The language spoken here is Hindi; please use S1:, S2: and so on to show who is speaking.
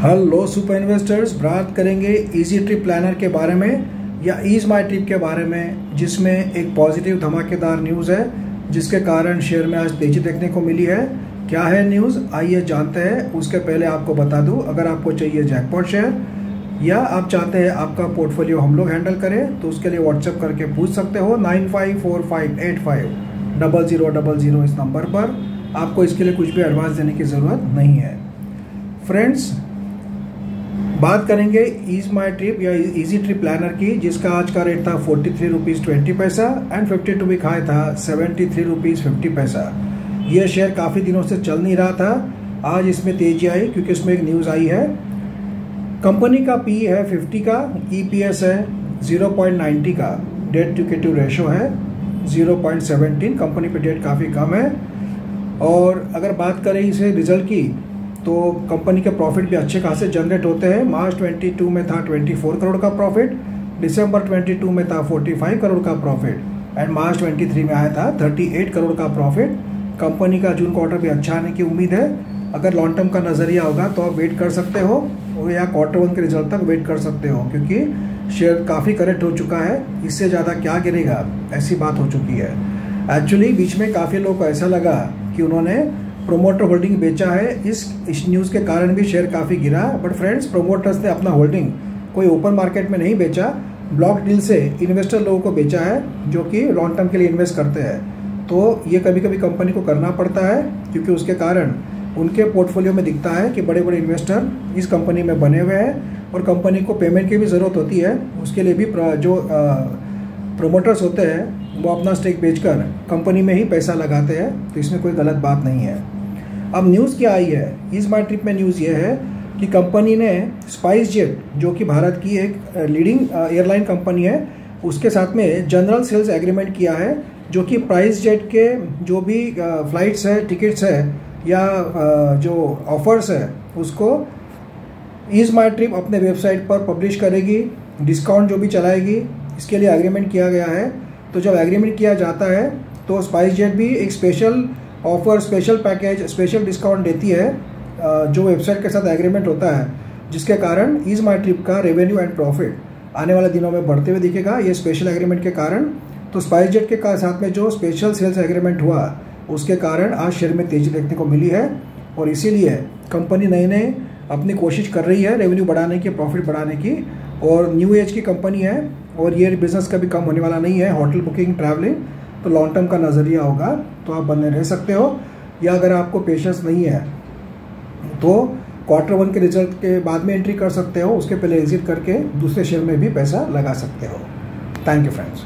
S1: हेलो सुपर इन्वेस्टर्स बात करेंगे इजी ट्रिप प्लानर के बारे में या ईज माई ट्रिप के बारे में, जिसमें एक पॉजिटिव धमाकेदार न्यूज़ है, जिसके कारण शेयर में आज तेज़ी देखने को मिली है। क्या है न्यूज़ आइए जानते हैं। उसके पहले आपको बता दूँ, अगर आपको चाहिए जैकपॉट शेयर या आप चाहते हैं आपका पोर्टफोलियो हम लोग हैंडल करें तो उसके लिए व्हाट्सएप करके पूछ सकते हो nine five four five eight five double zero double zero इस नंबर पर। आपको इसके लिए कुछ भी एडवांस देने की ज़रूरत नहीं है। फ्रेंड्स बात करेंगे ईज माई ट्रिप या इजी ट्रिप प्लानर की, जिसका आज का रेट था forty three rupees twenty paisa and fifty two week high था seventy three rupees fifty paisa यह शेयर काफ़ी दिनों से चल नहीं रहा था। आज इसमें तेज़ी आई, क्योंकि इसमें एक न्यूज़ आई है। कंपनी का पी है फिफ्टी का ई पी एस है ज़ीरो पॉइंट नाइन्टी का। डेट टू रेशो है ज़ीरो पॉइंट सेवेंटीन कंपनी पे डेट काफ़ी कम है। और अगर बात करें इसे रिज़ल्ट की तो कंपनी के प्रॉफिट भी अच्छे खासे जनरेट होते हैं। मार्च 22 में था 24 करोड़ का प्रॉफिट, दिसंबर 22 में था 45 करोड़ का प्रॉफिट एंड मार्च 23 में आया था 38 करोड़ का प्रॉफिट। कंपनी का जून क्वार्टर भी अच्छा आने की उम्मीद है। अगर लॉन्ग टर्म का नज़रिया होगा तो आप वेट कर सकते हो या क्वार्टर वन के रिज़ल्ट तक वेट कर सकते हो, क्योंकि शेयर काफ़ी करेक्ट हो चुका है। इससे ज़्यादा क्या गिरेगा? ऐसी बात हो चुकी है। एक्चुअली बीच में काफ़ी लोगों को ऐसा लगा कि उन्होंने प्रोमोटर होल्डिंग बेचा है। इस इस न्यूज़ के कारण भी शेयर काफ़ी गिरा। बट फ्रेंड्स प्रोमोटर्स ने अपना होल्डिंग कोई ओपन मार्केट में नहीं बेचा। ब्लॉक डील से इन्वेस्टर लोगों को बेचा है, जो कि लॉन्ग टर्म के लिए इन्वेस्ट करते हैं। तो ये कभी कभी कंपनी को करना पड़ता है, क्योंकि उसके कारण उनके पोर्टफोलियो में दिखता है कि बड़े बड़े इन्वेस्टर इस कंपनी में बने हुए हैं। और कंपनी को पेमेंट की भी ज़रूरत होती है। उसके लिए भी जो प्रोमोटर्स होते हैं, वो अपना स्टेक बेचकर कंपनी में ही पैसा लगाते हैं। तो इसमें कोई गलत बात नहीं है। अब न्यूज़ क्या आई है? इस बार ट्रिप में न्यूज़ ये है कि कंपनी ने स्पाइस जेट जो कि भारत की एक लीडिंग एयरलाइन कंपनी है, उसके साथ में जनरल सेल्स एग्रीमेंट किया है, जो कि प्राइस जेट के जो भी फ्लाइट्स है टिकट्स है, या जो ऑफर्स है, उसको इज़ माई ट्रिप अपने वेबसाइट पर पब्लिश करेगी डिस्काउंट जो भी चलाएगी, इसके लिए एग्रीमेंट किया गया है। तो जब एग्रीमेंट किया जाता है तो स्पाइस जेट भी एक special offer special package, special discount देती है जो वेबसाइट के साथ एग्रीमेंट होता है, जिसके कारण इज़ माई ट्रिप का रेवेन्यू एंड प्रॉफिट आने वाले दिनों में बढ़ते हुए दिखेगा। ये स्पेशल एग्रीमेंट के कारण। तो स्पाइस जेट के साथ में जो स्पेशल सेल्स एग्रीमेंट हुआ, उसके कारण आज शेयर में तेज़ी देखने को मिली है। और इसीलिए कंपनी नए नए अपनी कोशिश कर रही है रेवेन्यू बढ़ाने की प्रॉफिट बढ़ाने की। और न्यू एज की कंपनी है, और ये बिज़नेस कभी कम होने वाला नहीं है। होटल बुकिंग ट्रैवलिंग तो लॉन्ग टर्म का नज़रिया होगा तो आप बने रह सकते हो, या अगर आपको पेशेंस नहीं है तो क्वार्टर वन के रिज़ल्ट के बाद में एंट्री कर सकते हो, उसके पहले एग्जिट करके दूसरे शेयर में भी पैसा लगा सकते हो। Thank you friends